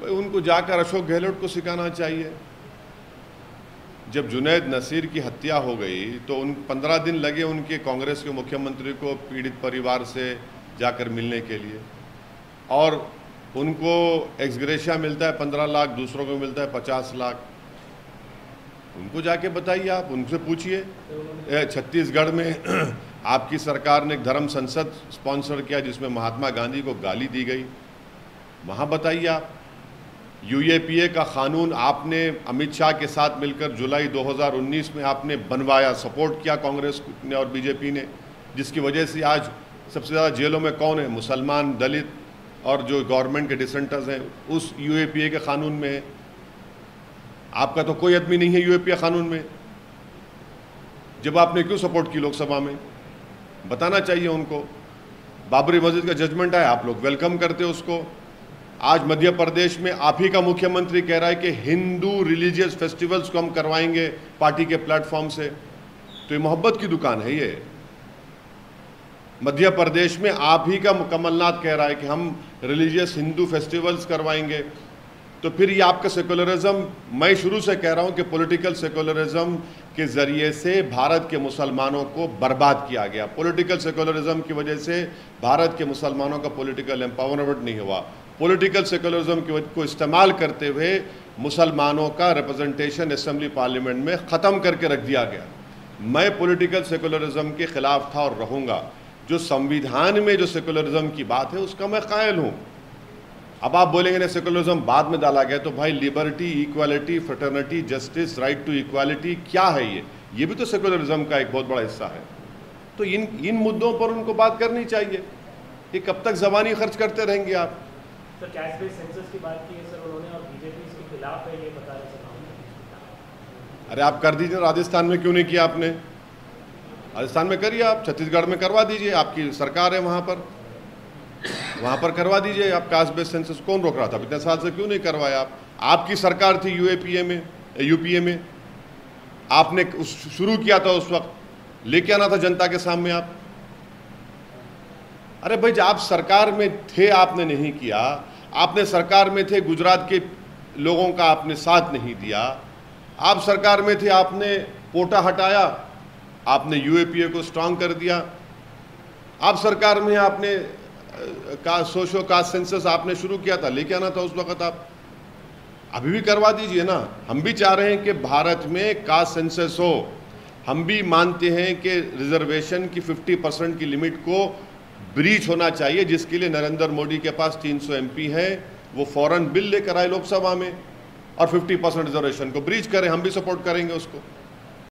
भाई उनको जाकर अशोक गहलोत को सिखाना चाहिए। जब जुनेद नसीर की हत्या हो गई तो उन पंद्रह दिन लगे उनके कांग्रेस के मुख्यमंत्री को पीड़ित परिवार से जाकर मिलने के लिए। और उनको एक्सग्रेशिया मिलता है पंद्रह लाख, दूसरों को मिलता है पचास लाख। उनको जाके बताइए आप, उनसे पूछिए। छत्तीसगढ़ में आपकी सरकार ने एक धर्म संसद स्पॉन्सर किया, जिसमें महात्मा गांधी को गाली दी गई। वहाँ बताइए आप। यूएपीए का कानून आपने अमित शाह के साथ मिलकर जुलाई 2019 में आपने बनवाया, सपोर्ट किया कांग्रेस ने और बीजेपी ने, जिसकी वजह से आज सबसे ज़्यादा जेलों में कौन है? मुसलमान, दलित और जो गवर्नमेंट के डिसेंटर्स हैं, उस यूएपीए के कानून में है आपका तो कोई आदमी नहीं है यूएपीए कानून में। जब आपने क्यों सपोर्ट की लोकसभा में? बताना चाहिए उनको। बाबरी मस्जिद का जजमेंट आया, आप लोग वेलकम करते उसको। आज मध्य प्रदेश में आप ही का मुख्यमंत्री कह रहा है कि हिंदू रिलीजियस फेस्टिवल्स को हम करवाएँगे पार्टी के प्लेटफॉर्म से। तो ये मोहब्बत की दुकान है ये। मध्य प्रदेश में आप ही का कमलनाथ कह रहा है कि हम रिलीजियस हिंदू फेस्टिवल्स करवाएँगे। तो फिर ये आपका सेकुलरिज्म मैं शुरू से कह रहा हूँ कि पॉलिटिकल सेकुलरिज्म के ज़रिए से भारत के मुसलमानों को बर्बाद किया गया। पॉलिटिकल सेकुलरिज्म की वजह से भारत के मुसलमानों का पॉलिटिकल एम्पावरमेंट नहीं हुआ। पॉलिटिकल सेकुलरिज्म की को इस्तेमाल करते हुए मुसलमानों का रिप्रेजेंटेशन असम्बली पार्लियामेंट में ख़त्म करके रख दिया गया। मैं पॉलिटिकल सेकुलरिज्म के ख़िलाफ़ था और रहूँगा। जो संविधान में जो सेकुलरिज्म की बात है, उसका मैं कायल हूँ। अब आप बोलेंगे ना सेकुलरिज्म बाद में डाला गया तो भाई liberty equality fraternity justice right to equality क्या है ये? ये भी तो सेकुलरिज्म का एक बहुत बड़ा हिस्सा है। तो इन इन मुद्दों पर उनको बात करनी चाहिए। कि कब तक जबानी खर्च करते रहेंगे आप? सर कैश बेस्ड सेंसस की बात की है सर उन्होंने और बीजेपी इसके खिलाफ है ये बता रहे अरे आप कर दीजिए राजस्थान में क्यों नहीं किया आपने? राजस्थान में करिए आप छत्तीसगढ़ में करवा दीजिए आपकी सरकार है वहाँ पर। वहाँ पर करवा दीजिए। आप कास्ट बेस्ड सेंसस कौन रोक रहा था? इतने साल से क्यों नहीं करवाया आप? आपकी सरकार थी यूएपीए में, यूपीए में। आपने शुरू किया था उस वक्त। लेके आना था जनता के सामने आप। अरे भाई आप सरकार में थे, आपने नहीं किया। आपने सरकार में थे, गुजरात के लोगों का आपने साथ नहीं दिया। आप सरकार में थे, आपने पोटा हटाया। आपने यूएपीए को स्ट्रांग कर दिया। आप सरकार में आपने का सोशो कास्ट सेंसस आपने शुरू किया था, लेके आना था उस वक्त आप। अभी भी करवा दीजिए ना। हम भी चाह रहे हैं कि भारत में कास्ट सेंसस हो। हम भी मानते हैं कि रिजर्वेशन की 50 परसेंट की लिमिट को ब्रीच होना चाहिए, जिसके लिए नरेंद्र मोदी के पास 300 एमपी है। वो फ़ौरन बिल लेकर आए लोकसभा में और 50 परसेंट रिजर्वेशन को ब्रीच करें। हम भी सपोर्ट करेंगे उसको।